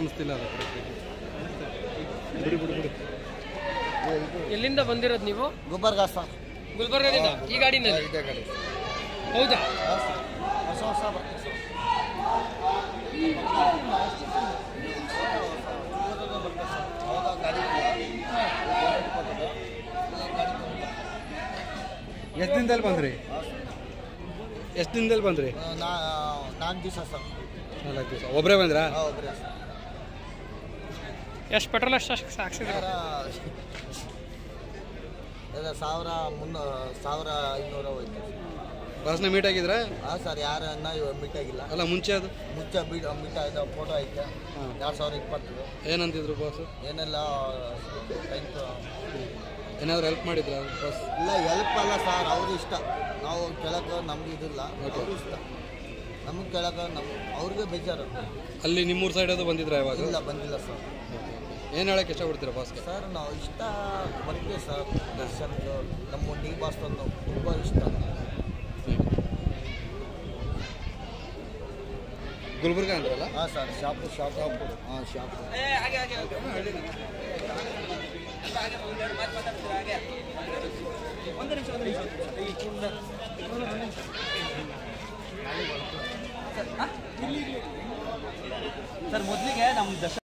ಕಾಣಿಸ್ತಿಲ್ಲ ಅದು. ಬಿಡಿ ಬಿಡಿ ಬಿಡಿ ಎಲ್ಲಿಂದ ಬಂದಿರೋದು ನೀವು? ಗುಲ್ಬರ್ಗ ಸರ್. ಗುಲ್ಬರ್ಗದಿಂದ? ಈ ಗಾಡಿನಲ್ಲಿ? ಇದೇ ಗಾಡಿ. ಹೌದಾ? ಹೊಸ ಹೊಸ ಎಷ್ಟು ದಿನದಲ್ಲಿ ಬಂದ್ರಿ? ಎಷ್ಟು ದಿನದಲ್ಲಿ ಬಂದ್ರಿ? ನಾಲ್ಕು ದಿವಸ ಸರ್. ನಾಲ್ಕು ದಿವಸ. ಒಬ್ಬರೇ ಬಂದ್ರಾ? ಒಬ್ಬರೇ ಸರ್. ಎಷ್ಟು ಪೆಟ್ರೋಲ್ ಎಷ್ಟು ಅಷ್ಟು ಇಲ್ಲ ಸಾವಿರ ಮುನ್ನೂ ಸಾವಿರ ಐನೂರ ಹೋಯ್ತು. ಬಸ್ನ ಮೀಟ್ ಆಗಿದ್ರೆ? ಹಾಂ ಸರ್ ಯಾರನ್ನ ಇವಾಗ ಮೀಟ್ ಆಗಿಲ್ಲ. ಅಲ್ಲ ಮುಂಚೆ ಅದು? ಮುಂಚೆ ಬೀಟ್ ಮೀಟ್ ಆಯ್ತು ಫೋಟೋ ಐತೆ. ಎರಡು ಸಾವಿರ ಇಪ್ಪತ್ತು. ಏನಂತಿದ್ರು ಬಾಸ್ ಏನೆಲ್ಲ ಏನಾದ್ರು ಹೆಲ್ಪ್ ಮಾಡಿದ್ರ ಬಸ್ ಇಲ್ಲ ಹೆಲ್ಪ್ ಅಲ್ಲ ಸರ್ ಅವ್ರು ಇಷ್ಟ. ನಾವು ಕೇಳಕ್ಕೆ ನಮ್ಗೆ ಇದಿಲ್ಲ. ಅವ್ರು ಇಷ್ಟ. ನಮಗೆ ಕೇಳಕ್ಕೆ ನಮ್ಮ ಅವ್ರಿಗೆ ಬೇಜಾರು. ಅಲ್ಲಿ ನಿಮ್ಮೂರು ಸೈಡ್ ಅದು ಬಂದಿದ್ರ ಯಾವಾಗ? ಇಲ್ಲ ಬಂದಿಲ್ಲ ಸರ್ ಏನು ಹೇಳಕ್ಕೆ ಇಷ್ಟಪಡ್ತೀರಾ ಬಾಸ್ಗೆ? ಸರ್ ನಾವು ಇಷ್ಟ ಬರ್ತೀವಿ ಸರ್. ದರ್ಶನ್ ನಮ್ಮ ಡಿ ಬಾಸ್ ಒಂದು ತುಂಬ ಇಷ್ಟ. ಗುಲ್ಬರ್ಗ ಅಂದ್ರಲ್ಲ? ಹಾಂ ಸರ್ ಶಾಪು ಶಾಪು. ಹಾಂ ಶಾಪು. ಸರ್ ಮೊದಲಿಗೆ ನಮ್ಮ ದಶ